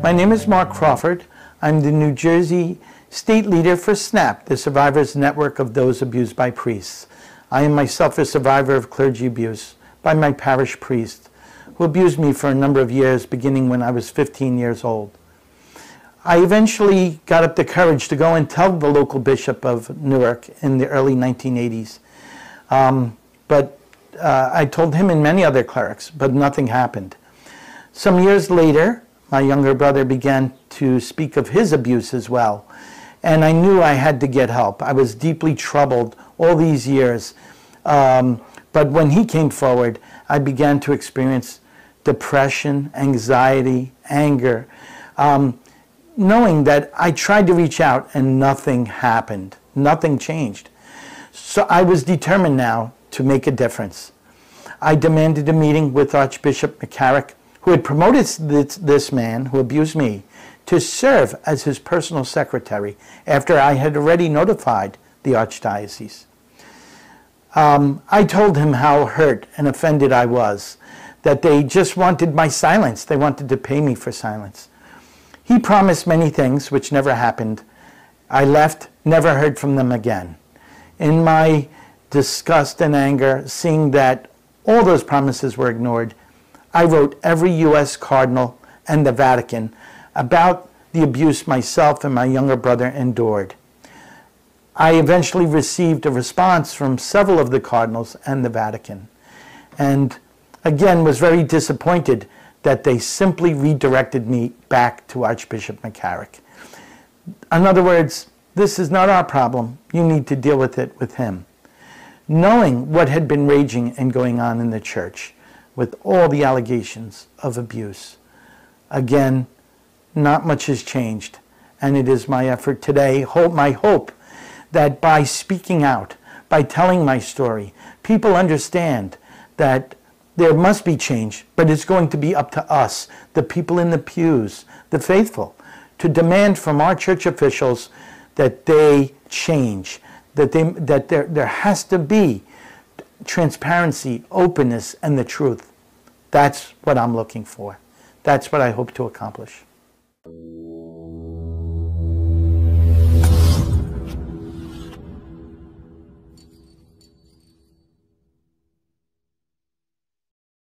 My name is Mark Crawford. I'm the New Jersey State Leader for SNAP, the Survivors Network of Those Abused by Priests. I am myself a survivor of clergy abuse by my parish priest, who abused me for a number of years, beginning when I was 15 years old. I eventually got up the courage to go and tell the local bishop of Newark in the early 1980s. Um, but uh, I told him and many other clerics, but nothing happened. Some years later, my younger brother began to speak of his abuse as well. And I knew I had to get help. I was deeply troubled all these years. Um, but when he came forward, I began to experience depression, anxiety, anger, um, knowing that I tried to reach out and nothing happened. Nothing changed. So I was determined now to make a difference. I demanded a meeting with Archbishop McCarrick, who had promoted this, this man who abused me to serve as his personal secretary after I had already notified the Archdiocese. Um, I told him how hurt and offended I was, that they just wanted my silence. They wanted to pay me for silence. He promised many things which never happened. I left, never heard from them again. In my disgust and anger, seeing that all those promises were ignored, I wrote every U.S. cardinal and the Vatican about the abuse myself and my younger brother endured. I eventually received a response from several of the cardinals and the Vatican, and again was very disappointed that they simply redirected me back to Archbishop McCarrick. In other words, this is not our problem. You need to deal with it with him. Knowing what had been raging and going on in the church with all the allegations of abuse, again, not much has changed. And it is my effort today, hope, my hope that by speaking out, by telling my story, people understand that there must be change, but it's going to be up to us, the people in the pews, the faithful, to demand from our church officials that they change, that, they, that there, there has to be transparency, openness, and the truth. That's what I'm looking for. That's what I hope to accomplish.